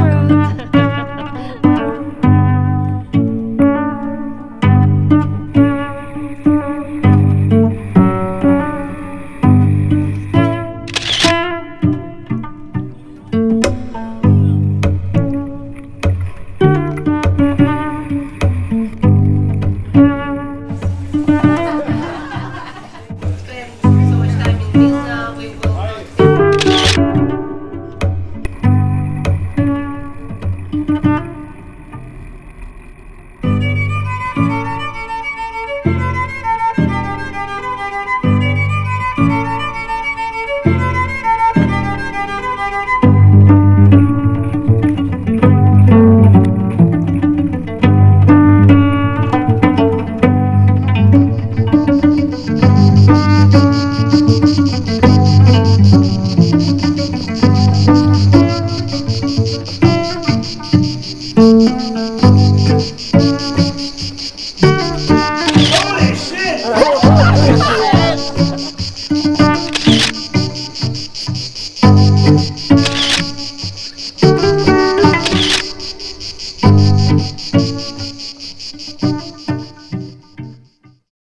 road. Yes.